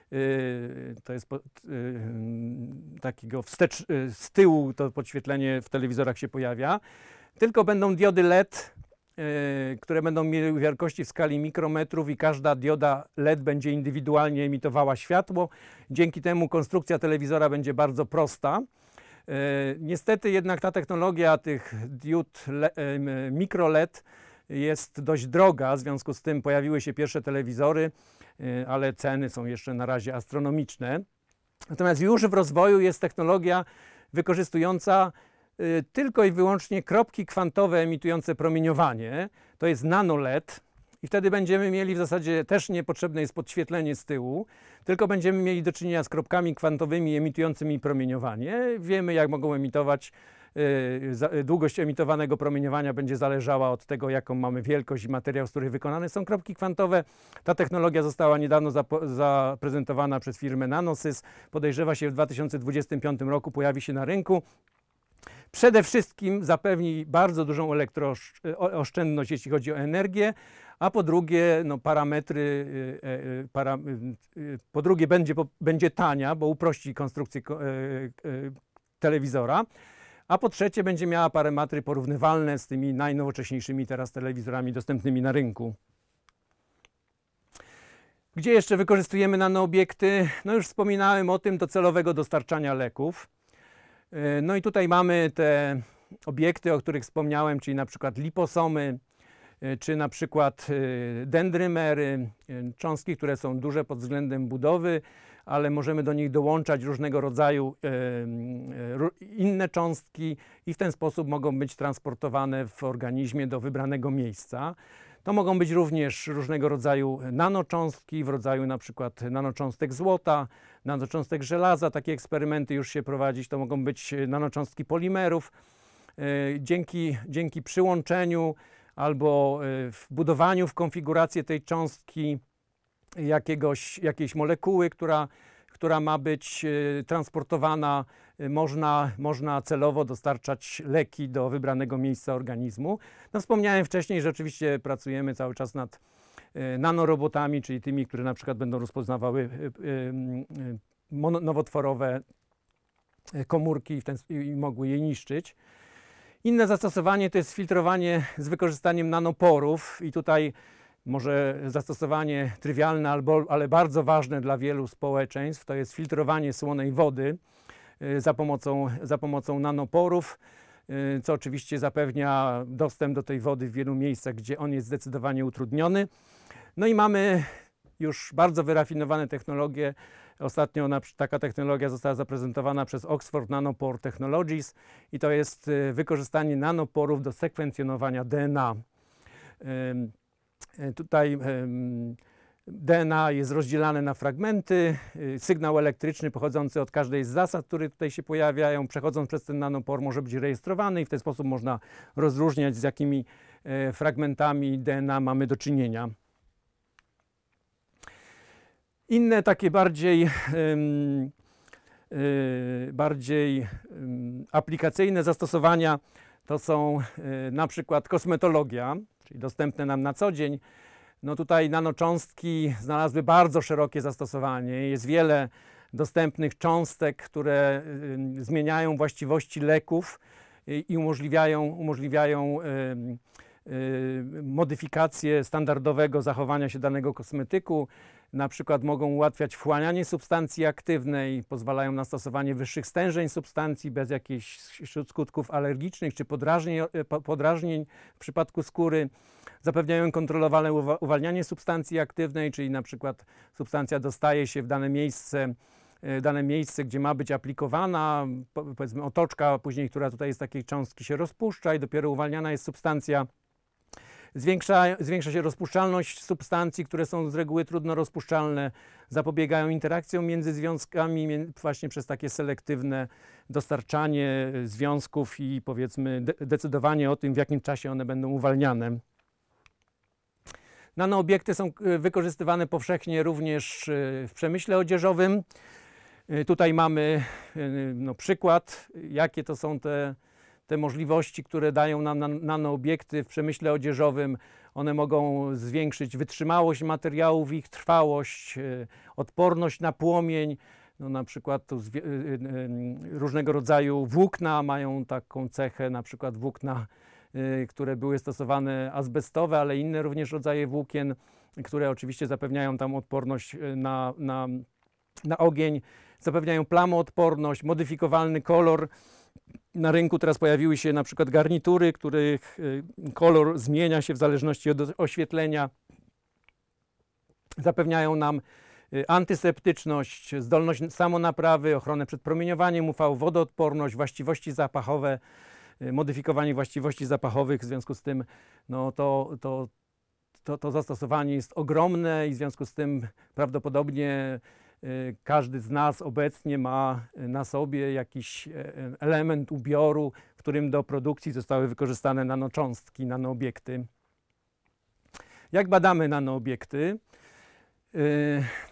to jest y, mm, takiego wstecz, y, z tyłu to podświetlenie w telewizorach się pojawia, tylko będą diody LED które będą miały wielkości w skali mikrometrów i każda dioda LED będzie indywidualnie emitowała światło. Dzięki temu konstrukcja telewizora będzie bardzo prosta. Niestety jednak ta technologia tych diod le- e, mikro LED jest dość droga, w związku z tym pojawiły się pierwsze telewizory, ale ceny są jeszcze na razie astronomiczne. Natomiast już w rozwoju jest technologia wykorzystująca y, tylko i wyłącznie kropki kwantowe emitujące promieniowanie. To jest nano-LED i wtedy będziemy mieli w zasadzie też niepotrzebne jest podświetlenie z tyłu, tylko będziemy mieli do czynienia z kropkami kwantowymi emitującymi promieniowanie. Wiemy jak mogą emitować y, y, Długość emitowanego promieniowania będzie zależała od tego, jaką mamy wielkość i materiał, z których wykonane są kropki kwantowe. Ta technologia została niedawno zaprezentowana przez firmę Nanosys. Podejrzewa się w 2025 roku pojawi się na rynku. Przede wszystkim zapewni bardzo dużą elektrooszczędność, jeśli chodzi o energię, a po drugie no, parametry, y, e, y, para, y, y, po drugie będzie, będzie tania, bo uprości konstrukcję ko- telewizora, a po trzecie będzie miała parametry porównywalne z tymi najnowocześniejszymi teraz telewizorami dostępnymi na rynku. Gdzie jeszcze wykorzystujemy nanoobiekty? No już wspominałem o tym do celowego dostarczania leków. Yy, No i tutaj mamy te obiekty, o których wspomniałem, czyli na przykład liposomy, yy, czy na przykład yy, dendrymery, cząstki, które są duże pod względem budowy, ale możemy do nich dołączać różnego rodzaju ró- inne cząstki i w ten sposób mogą być transportowane w organizmie do wybranego miejsca. To mogą być również różnego rodzaju nanocząstki w rodzaju na przykład nanocząstek złota, nanocząstek żelaza. Takie eksperymenty już się prowadzić. To mogą być e, nanocząstki polimerów. E, Dzięki, dzięki przyłączeniu albo e, wbudowaniu w konfigurację tej cząstki jakiegoś, jakiejś molekuły, która, która ma być e, transportowana, e, można, można celowo dostarczać leki do wybranego miejsca organizmu. No, wspomniałem wcześniej, że oczywiście pracujemy cały czas nad e, nanorobotami, czyli tymi, które na przykład będą rozpoznawały nowotworowe komórki ten, i mogły je niszczyć. Inne zastosowanie to jest filtrowanie z wykorzystaniem nanoporów i tutaj może zastosowanie trywialne, albo, ale bardzo ważne dla wielu społeczeństw, to jest filtrowanie słonej wody y, za pomocą, za pomocą nanoporów, y, co oczywiście zapewnia dostęp do tej wody w wielu miejscach, gdzie on jest zdecydowanie utrudniony. No i mamy już bardzo wyrafinowane technologie. Ostatnio taka technologia została zaprezentowana przez Oxford Nanopore Technologies i to jest y, wykorzystanie nanoporów do sekwencjonowania DNA. Y, Tutaj DNA jest rozdzielane na fragmenty. y, Sygnał elektryczny pochodzący od każdej z zasad, które tutaj się pojawiają, przechodząc przez ten nanopor, może być rejestrowany i w ten sposób można rozróżniać, z jakimi e, fragmentami DNA mamy do czynienia. Inne takie bardziej, bardziej aplikacyjne zastosowania to są na przykład kosmetologia, czyli dostępne nam na co dzień. No tutaj nanocząstki znalazły bardzo szerokie zastosowanie. Jest wiele dostępnych cząstek, które y, zmieniają właściwości leków i, i umożliwiają, umożliwiają y, modyfikację standardowego zachowania się danego kosmetyku. Na przykład mogą ułatwiać wchłanianie substancji aktywnej, pozwalają na stosowanie wyższych stężeń substancji bez jakichś skutków alergicznych czy podrażnień, e, po- podrażnień w przypadku skóry. Zapewniają kontrolowane uwa- uwalnianie substancji aktywnej, czyli na przykład substancja dostaje się w dane miejsce, e, dane miejsce, gdzie ma być aplikowana, po- powiedzmy otoczka później, która tutaj jest takiej cząstki się rozpuszcza i dopiero uwalniana jest substancja. Zwiększa, zwiększa się rozpuszczalność substancji, które są z reguły trudno rozpuszczalne, zapobiegają interakcjom między związkami właśnie przez takie selektywne dostarczanie związków i powiedzmy de- decydowanie o tym, w jakim czasie one będą uwalniane. Nanoobiekty są e, wykorzystywane powszechnie również e, w przemyśle odzieżowym. E, Tutaj mamy no, przykład, jakie to są te, te możliwości, które dają nam nan- nanoobiekty w przemyśle odzieżowym. One mogą zwiększyć wytrzymałość materiałów, ich trwałość, e, odporność na płomień. No, na przykład y, y, różnego rodzaju włókna mają taką cechę, na przykład włókna które były stosowane azbestowe, ale inne również rodzaje włókien, które oczywiście zapewniają tam odporność na, na, na ogień, zapewniają plamoodporność, modyfikowalny kolor. Na rynku teraz pojawiły się na przykład garnitury, których y, kolor zmienia się w zależności od oświetlenia. Zapewniają nam y, antyseptyczność, zdolność samonaprawy, ochronę przed promieniowaniem UV, wodoodporność, właściwości zapachowe, y, modyfikowanie właściwości zapachowych. W związku z tym no, to, to, to, to zastosowanie jest ogromne i w związku z tym prawdopodobnie każdy z nas obecnie ma na sobie jakiś e, element ubioru, w którym do produkcji zostały wykorzystane nanocząstki, nanoobiekty. Jak badamy nanoobiekty? Yy,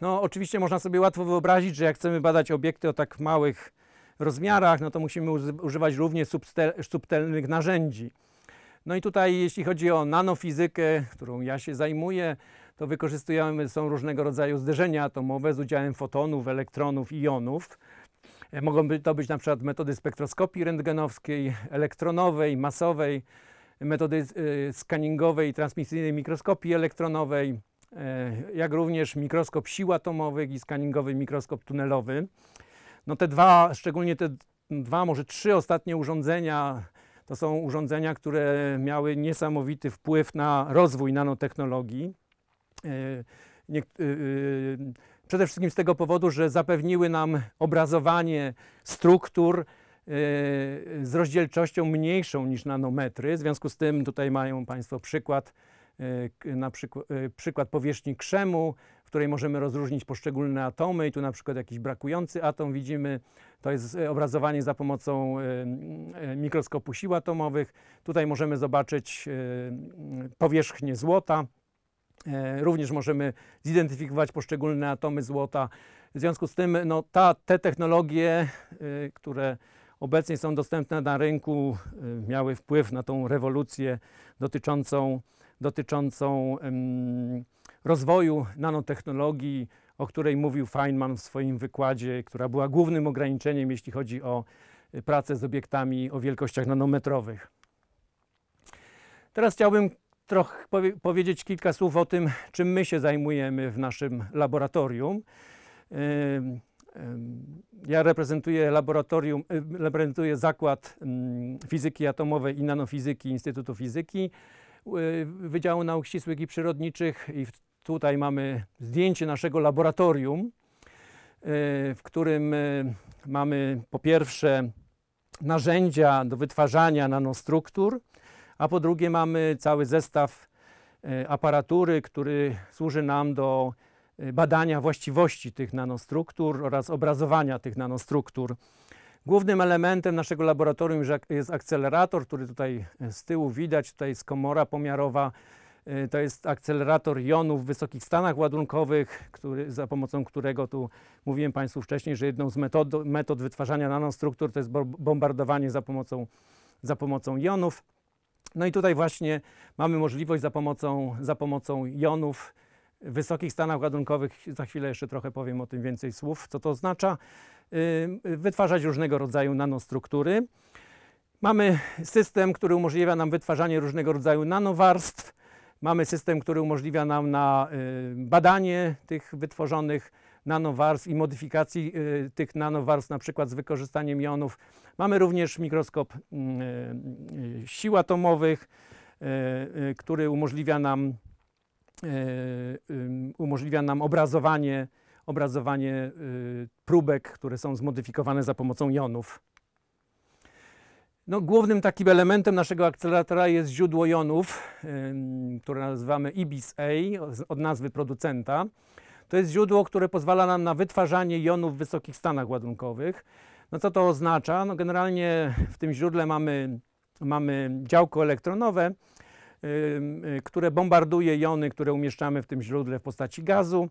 No, oczywiście można sobie łatwo wyobrazić, że jak chcemy badać obiekty o tak małych rozmiarach, no to musimy używać równie substel- subtelnych narzędzi. No i tutaj, jeśli chodzi o nanofizykę, którą ja się zajmuję, to wykorzystujemy są różnego rodzaju zderzenia atomowe z udziałem fotonów, elektronów jonów. E, Mogą to być na przykład metody spektroskopii rentgenowskiej, elektronowej, masowej, metody y, skaningowej transmisyjnej mikroskopii elektronowej, e, jak również mikroskop sił atomowych i skaningowy mikroskop tunelowy. No te dwa, szczególnie te dwa, może trzy ostatnie urządzenia, to są urządzenia, które miały niesamowity wpływ na rozwój nanotechnologii. E, niek- y, y, Przede wszystkim z tego powodu, że zapewniły nam obrazowanie struktur e, z rozdzielczością mniejszą niż nanometry. W związku z tym tutaj mają Państwo przykład, e, na przykład, e, przykład powierzchni krzemu, w której możemy rozróżnić poszczególne atomy i tu na przykład jakiś brakujący atom widzimy. To jest e, obrazowanie za pomocą e, e, mikroskopu sił atomowych. Tutaj możemy zobaczyć e, powierzchnię złota. E, Również możemy zidentyfikować poszczególne atomy złota. W związku z tym no, ta, te technologie, y, które obecnie są dostępne na rynku, y, miały wpływ na tą rewolucję dotyczącą, dotyczącą em, rozwoju nanotechnologii, o której mówił Feynman w swoim wykładzie, która była głównym ograniczeniem, jeśli chodzi o pracę z obiektami o wielkościach nanometrowych. Teraz chciałbym trochę powie, powiedzieć kilka słów o tym, czym my się zajmujemy w naszym laboratorium. Ja reprezentuję laboratorium, reprezentuję Zakład Fizyki Atomowej i Nanofizyki Instytutu Fizyki y, Wydziału Nauk Ścisłych i Przyrodniczych i tutaj mamy zdjęcie naszego laboratorium, y, w którym y, mamy po pierwsze narzędzia do wytwarzania nanostruktur, a po drugie mamy cały zestaw e, aparatury, który służy nam do e, badania właściwości tych nanostruktur oraz obrazowania tych nanostruktur. Głównym elementem naszego laboratorium jest ak- jest akcelerator, który tutaj e, z tyłu widać, tutaj jest komora pomiarowa. To jest akcelerator jonów w wysokich stanach ładunkowych, który, za pomocą którego tu mówiłem Państwu wcześniej, że jedną z metod, metod wytwarzania nanostruktur to jest bo- bombardowanie za pomocą, za pomocą jonów. No i tutaj właśnie mamy możliwość za pomocą, za pomocą jonów w wysokich stanach ładunkowych, za chwilę jeszcze trochę powiem o tym więcej słów, co to oznacza, wytwarzać różnego rodzaju nanostruktury. Mamy system, który umożliwia nam wytwarzanie różnego rodzaju nanowarstw. Mamy system, który umożliwia nam na badanie tych wytworzonych nanowarstw i modyfikacji yy, tych nanowarstw, na przykład z wykorzystaniem jonów. Mamy również mikroskop mm, y, sił atomowych, y, y, który umożliwia nam, y, umożliwia nam obrazowanie, obrazowanie y, próbek, które są zmodyfikowane za pomocą jonów. No, głównym takim elementem naszego akceleratora jest źródło jonów, które nazywamy IBIS-A od nazwy producenta. To jest źródło, które pozwala nam na wytwarzanie jonów w wysokich stanach ładunkowych. No co to oznacza? No generalnie w tym źródle mamy, mamy działko elektronowe, ym, y, które bombarduje jony, które umieszczamy w tym źródle w postaci gazu.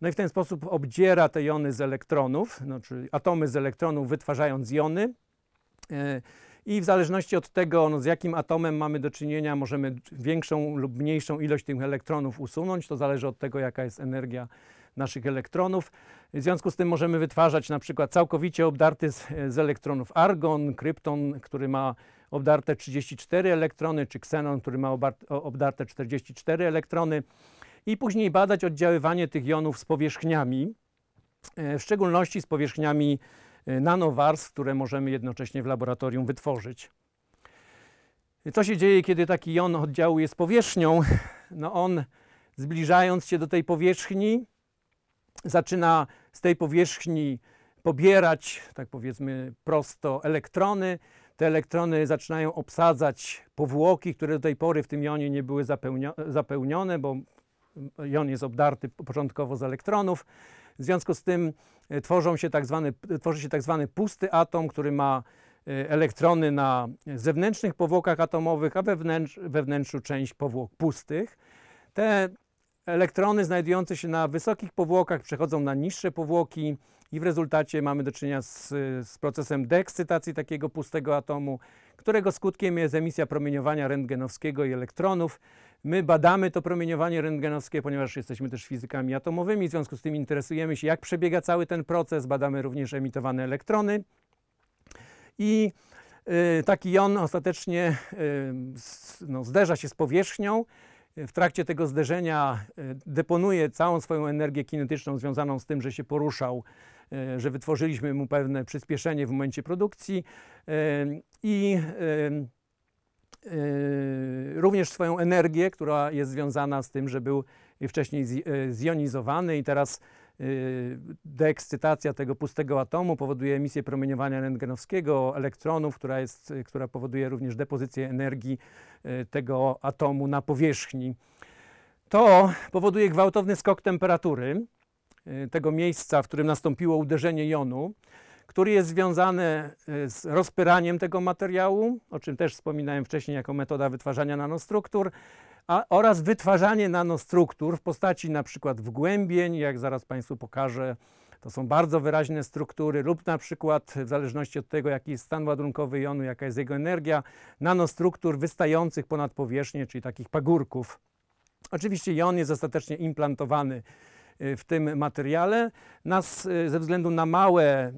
No i w ten sposób obdziera te jony z elektronów, znaczy atomy z elektronów wytwarzając jony. Y, I w zależności od tego, no, z jakim atomem mamy do czynienia, możemy większą lub mniejszą ilość tych elektronów usunąć. To zależy od tego, jaka jest energia naszych elektronów. W związku z tym możemy wytwarzać na przykład całkowicie obdarty z, z elektronów argon, krypton, który ma obdarte 34 elektrony, czy ksenon, który ma obdarte 44 elektrony. I później badać oddziaływanie tych jonów z powierzchniami, w szczególności z powierzchniami nanowarstw, które możemy jednocześnie w laboratorium wytworzyć. Co się dzieje, kiedy taki jon oddziałuje z powierzchnią? No on zbliżając się do tej powierzchni, zaczyna z tej powierzchni pobierać, tak powiedzmy prosto, elektrony. Te elektrony zaczynają obsadzać powłoki, które do tej pory w tym jonie nie były zapełnione, bo jon jest obdarty początkowo z elektronów. W związku z tym e, tworzą się tak zwany, tworzy się tak zwany pusty atom, który ma e, elektrony na zewnętrznych powłokach atomowych, a wewnętrz, we wnętrzu część powłok pustych. Te Elektrony znajdujące się na wysokich powłokach przechodzą na niższe powłoki i w rezultacie mamy do czynienia z, z procesem deekscytacji takiego pustego atomu, którego skutkiem jest emisja promieniowania rentgenowskiego i elektronów. My badamy to promieniowanie rentgenowskie, ponieważ jesteśmy też fizykami atomowymi, w związku z tym interesujemy się, jak przebiega cały ten proces. Badamy również emitowane elektrony. I y, taki jon ostatecznie y, no, zderza się z powierzchnią, w trakcie tego zderzenia e, deponuje całą swoją energię kinetyczną związaną z tym, że się poruszał, e, że wytworzyliśmy mu pewne przyspieszenie w momencie produkcji e, i również swoją energię, która jest związana z tym, że był wcześniej zjonizowany i teraz deekscytacja tego pustego atomu powoduje emisję promieniowania rentgenowskiego, elektronów, która, jest, która powoduje również depozycję energii e, tego atomu na powierzchni. To powoduje gwałtowny skok temperatury e, tego miejsca, w którym nastąpiło uderzenie jonu, który jest związany e, z rozpyraniem tego materiału, o czym też wspominałem wcześniej jako metoda wytwarzania nanostruktur, a, oraz wytwarzanie nanostruktur w postaci przykład wgłębień, jak zaraz Państwu pokażę, to są bardzo wyraźne struktury lub na przykład w zależności od tego, jaki jest stan ładunkowy jonu, jaka jest jego energia, nanostruktur wystających ponad powierzchnię, czyli takich pagórków. Oczywiście jon jest ostatecznie implantowany w tym materiale. Nas y, ze względu na małe y,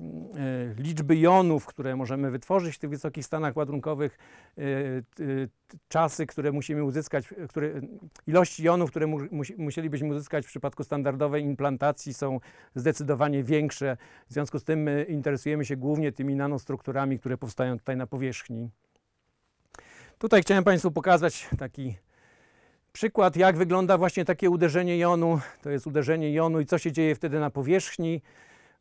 liczby jonów, które możemy wytworzyć w tych wysokich stanach ładunkowych, czasy, które musimy uzyskać, które, ilości jonów, które mu, musielibyśmy uzyskać w przypadku standardowej implantacji są zdecydowanie większe. W związku z tym interesujemy się głównie tymi nanostrukturami, które powstają tutaj na powierzchni. Tutaj chciałem Państwu pokazać taki Przykład, jak wygląda właśnie takie uderzenie jonu. To jest uderzenie jonu i co się dzieje wtedy na powierzchni.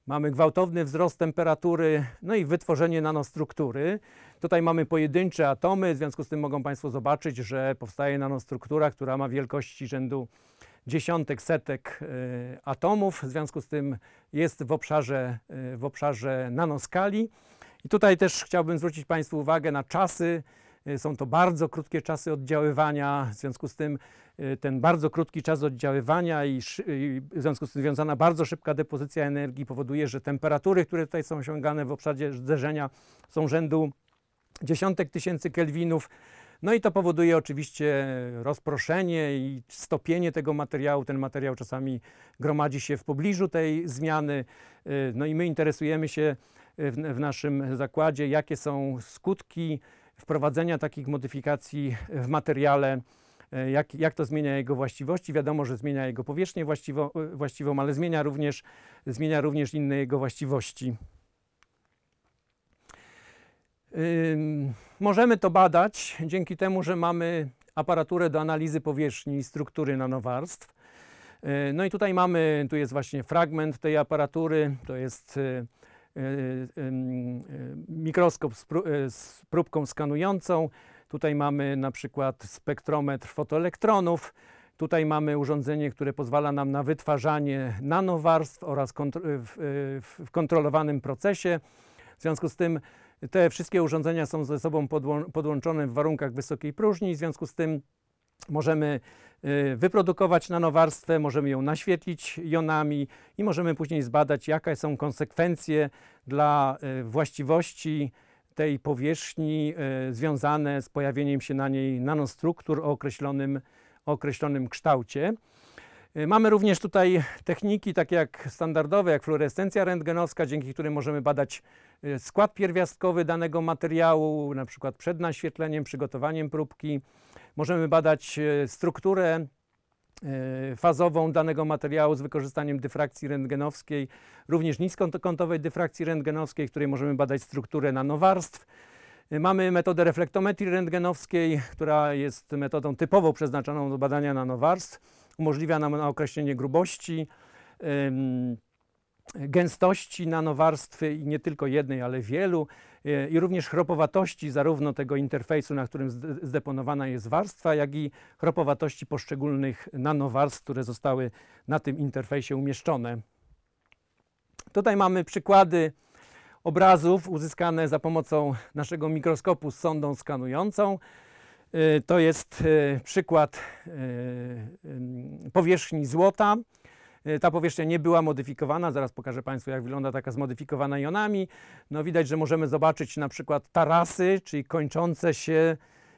Mamy gwałtowny wzrost temperatury, no i wytworzenie nanostruktury. Tutaj mamy pojedyncze atomy, w związku z tym mogą Państwo zobaczyć, że powstaje nanostruktura, która ma wielkości rzędu dziesiątek, setek y, atomów. W związku z tym jest w obszarze, y, w obszarze nanoskali. I tutaj też chciałbym zwrócić Państwu uwagę na czasy są to bardzo krótkie czasy oddziaływania, w związku z tym y, ten bardzo krótki czas oddziaływania i w związku z tym związana bardzo szybka depozycja energii powoduje, że temperatury, które tutaj są osiągane w obszarze zderzenia są rzędu dziesiątek tysięcy kelwinów. No i to powoduje oczywiście rozproszenie i stopienie tego materiału. Ten materiał czasami gromadzi się w pobliżu tej zmiany. Y, no i my interesujemy się w, w naszym zakładzie, jakie są skutki wprowadzenia takich modyfikacji w materiale, e, jak, jak to zmienia jego właściwości. Wiadomo, że zmienia jego powierzchnię właściwo, e, właściwą, ale zmienia również, zmienia również inne jego właściwości. możemy to badać dzięki temu, że mamy aparaturę do analizy powierzchni i struktury nanowarstw. E, no i tutaj mamy, tu jest właśnie fragment tej aparatury, to jest E, e, mikroskop e, z próbką skanującą. Tutaj mamy na przykład spektrometr fotoelektronów. Tutaj mamy urządzenie, które pozwala nam na wytwarzanie nanowarstw oraz w kontrolowanym procesie. W związku z tym te wszystkie urządzenia są ze sobą podłączone w warunkach wysokiej próżni. W związku z tym możemy y, wyprodukować nanowarstwę, możemy ją naświetlić jonami i możemy później zbadać, jakie są konsekwencje dla y, właściwości tej powierzchni y, związane z pojawieniem się na niej nanostruktur o określonym, o określonym kształcie. Mamy również tutaj techniki takie jak standardowe, jak fluorescencja rentgenowska, dzięki którym możemy badać skład pierwiastkowy danego materiału, na przykład przed naświetleniem, przygotowaniem próbki. Możemy badać y, strukturę y, fazową danego materiału z wykorzystaniem dyfrakcji rentgenowskiej, również niskokątowej dyfrakcji rentgenowskiej, w której możemy badać strukturę nanowarstw. Y, Mamy metodę reflektometrii rentgenowskiej, która jest metodą typowo przeznaczoną do badania nanowarstw. Umożliwia nam określenie grubości, gęstości nanowarstwy i nie tylko jednej, ale wielu y, i również chropowatości zarówno tego interfejsu, na którym zde- zdeponowana jest warstwa, jak i chropowatości poszczególnych nanowarstw, które zostały na tym interfejsie umieszczone. Tutaj mamy przykłady obrazów uzyskane za pomocą naszego mikroskopu z sondą skanującą. Y, To jest y, przykład powierzchni złota. Y, Ta powierzchnia nie była modyfikowana. Zaraz pokażę Państwu, jak wygląda taka zmodyfikowana jonami. No widać, że możemy zobaczyć na przykład tarasy, czyli kończące się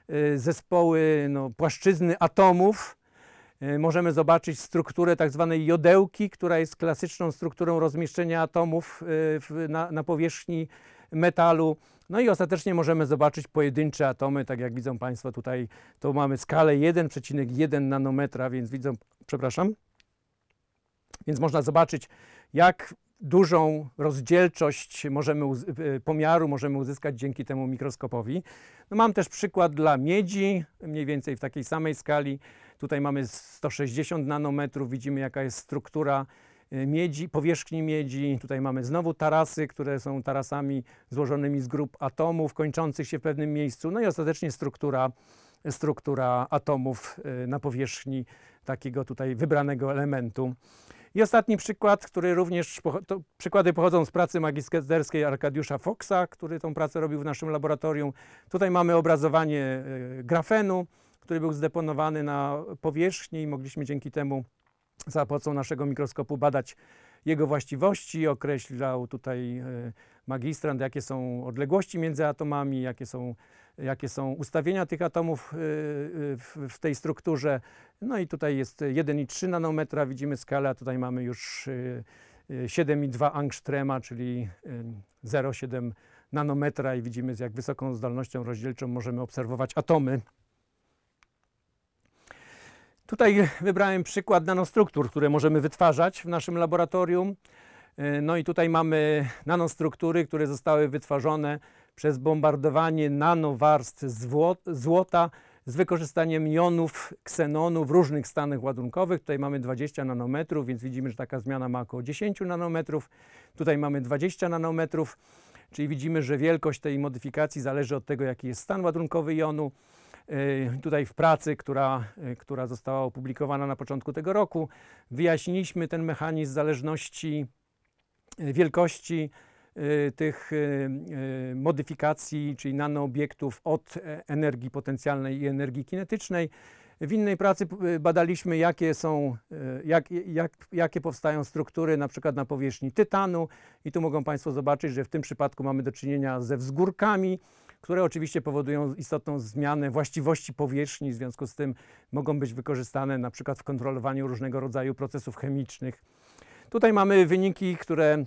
y, zespoły no, płaszczyzny atomów. Y, Możemy zobaczyć strukturę tak zwanej jodełki, która jest klasyczną strukturą rozmieszczenia atomów na, na powierzchni metalu. No i ostatecznie możemy zobaczyć pojedyncze atomy, tak jak widzą Państwo tutaj, to mamy skalę 1,1 nanometra, więc widzą, przepraszam, więc można zobaczyć, jak dużą rozdzielczość możemy y, pomiaru możemy uzyskać dzięki temu mikroskopowi. No mam też przykład dla miedzi, mniej więcej w takiej samej skali. Tutaj mamy 160 nanometrów, widzimy jaka jest struktura y, miedzi, powierzchni miedzi. Tutaj mamy znowu tarasy, które są tarasami złożonymi z grup atomów kończących się w pewnym miejscu. No i ostatecznie struktura, struktura atomów y, na powierzchni takiego tutaj wybranego elementu. I ostatni przykład, który również, to przykłady pochodzą z pracy magisterskiej Arkadiusza Foxa, który tą pracę robił w naszym laboratorium. Tutaj mamy obrazowanie e, grafenu, który był zdeponowany na powierzchni i mogliśmy dzięki temu za pomocą naszego mikroskopu badać jego właściwości. Określał tutaj e, magistrant, jakie są odległości między atomami, jakie są, jakie są ustawienia tych atomów e, e, w, tej strukturze. No i tutaj jest 1,3 nanometra, widzimy skalę, a tutaj mamy już y, y, 7,2 angstrema, czyli y, 0,7 nanometra i widzimy z jak wysoką zdolnością rozdzielczą możemy obserwować atomy. Tutaj wybrałem przykład nanostruktur, które możemy wytwarzać w naszym laboratorium. Y, No i tutaj mamy nanostruktury, które zostały wytworzone przez bombardowanie nanowarstw zło- złota z wykorzystaniem jonów ksenonu w różnych stanach ładunkowych. Tutaj mamy 20 nanometrów, więc widzimy, że taka zmiana ma około 10 nanometrów. Tutaj mamy 20 nanometrów, czyli widzimy, że wielkość tej modyfikacji zależy od tego, jaki jest stan ładunkowy jonu. Yy, Tutaj w pracy, która, yy, która została opublikowana na początku tego roku, wyjaśniliśmy ten mechanizm zależności yy, wielkości y, tych y, y, modyfikacji, czyli nanoobiektów od e, energii potencjalnej i energii kinetycznej. W innej pracy badaliśmy, jakie są, y, jak, jak, jakie powstają struktury na przykład na powierzchni tytanu. I tu mogą Państwo zobaczyć, że w tym przypadku mamy do czynienia ze wzgórkami, które oczywiście powodują istotną zmianę właściwości powierzchni, w związku z tym mogą być wykorzystane na przykład w kontrolowaniu różnego rodzaju procesów chemicznych. Tutaj mamy wyniki, które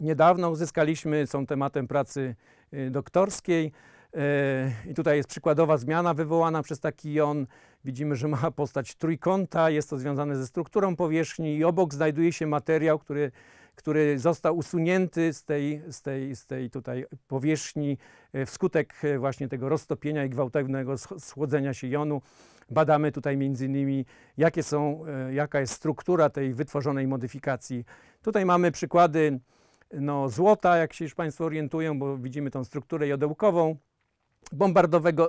niedawno uzyskaliśmy, są tematem pracy y, doktorskiej. Y, I tutaj jest przykładowa zmiana wywołana przez taki jon. Widzimy, że ma postać trójkąta, jest to związane ze strukturą powierzchni i obok znajduje się materiał, który, który został usunięty z tej, z tej, z tej tutaj powierzchni y, wskutek y, właśnie tego roztopienia i gwałtownego sch- schłodzenia się jonu. Badamy tutaj między innymi, jakie są, jaka jest struktura tej wytworzonej modyfikacji. Tutaj mamy przykłady no, złota, jak się już Państwo orientują, bo widzimy tą strukturę jodełkową,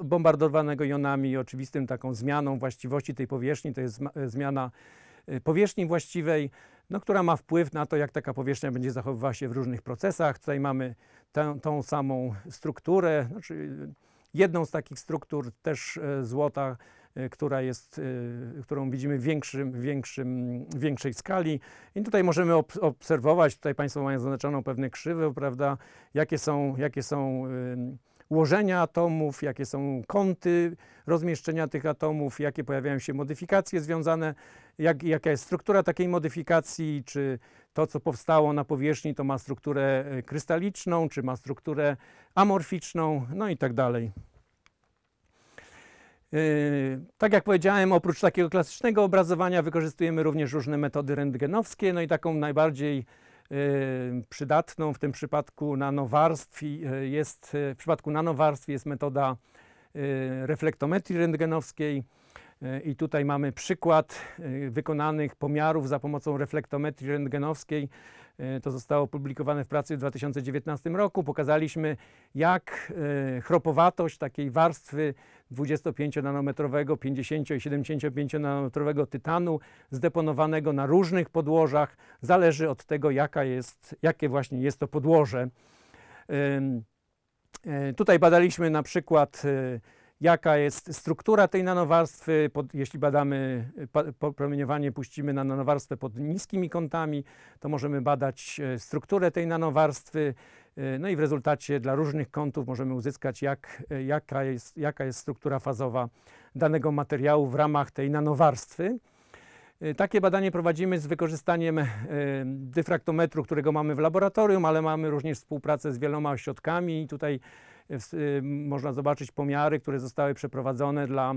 bombardowanego jonami i oczywistym taką zmianą właściwości tej powierzchni, to jest zma- zmiana y, powierzchni właściwej, no, która ma wpływ na to, jak taka powierzchnia będzie zachowywała się w różnych procesach. Tutaj mamy tę, tą samą strukturę, znaczy jedną z takich struktur też e, złota, e, która jest, e, którą widzimy w większym, większym, większej skali. I tutaj możemy ob- obserwować, tutaj Państwo mają zaznaczoną pewne krzywy, prawda, jakie są, jakie są em, ułożenia atomów, jakie są kąty rozmieszczenia tych atomów, jakie pojawiają się modyfikacje związane, jak, jaka jest struktura takiej modyfikacji, czy to, co powstało na powierzchni, to ma strukturę e, krystaliczną, czy ma strukturę amorficzną, no i tak dalej. Yy, Tak jak powiedziałem, oprócz takiego klasycznego obrazowania wykorzystujemy również różne metody rentgenowskie, no i taką najbardziej przydatną w tym przypadku nanowarstw yy, jest, yy, w przypadku nanowarstw jest metoda yy, reflektometrii rentgenowskiej. I tutaj mamy przykład wykonanych pomiarów za pomocą reflektometrii rentgenowskiej. Yy, To zostało opublikowane w pracy w 2019 roku. Pokazaliśmy, jak yy, chropowatość takiej warstwy 25-nanometrowego, 50 i 75-nanometrowego tytanu zdeponowanego na różnych podłożach zależy od tego, jaka jest, jakie właśnie jest to podłoże. E, Tutaj badaliśmy na przykład, e, jaka jest struktura tej nanowarstwy. Pod, jeśli badamy pa- promieniowanie, puścimy na nanowarstwę pod niskimi kątami, to możemy badać e, strukturę tej nanowarstwy. e, No i w rezultacie dla różnych kątów możemy uzyskać, jak, e, jaka, jest, jaka jest struktura fazowa danego materiału w ramach tej nanowarstwy. Takie badanie prowadzimy z wykorzystaniem dyfraktometru, którego mamy w laboratorium, ale mamy również współpracę z wieloma ośrodkami i tutaj można zobaczyć pomiary, które zostały przeprowadzone dla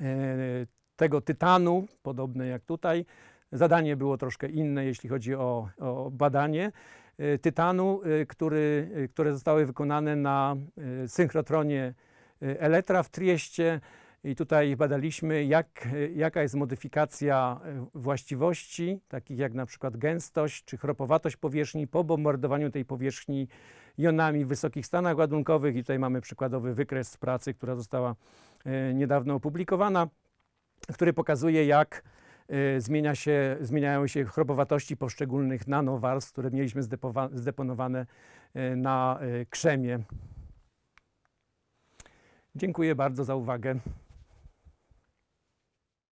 e, tego tytanu, podobne jak tutaj. Zadanie było troszkę inne, jeśli chodzi o, o badanie e, tytanu, e, który, które zostały wykonane na synchrotronie Eletra w Trieście. I tutaj badaliśmy, jak, jaka jest modyfikacja właściwości, takich jak na przykład gęstość czy chropowatość powierzchni po bombardowaniu tej powierzchni jonami w wysokich stanach ładunkowych. I tutaj mamy przykładowy wykres z pracy, która została e, niedawno opublikowana, który pokazuje, jak e, zmienia się, zmieniają się chropowatości poszczególnych nanowarstw, które mieliśmy zdeponowane e, na krzemie. Dziękuję bardzo za uwagę.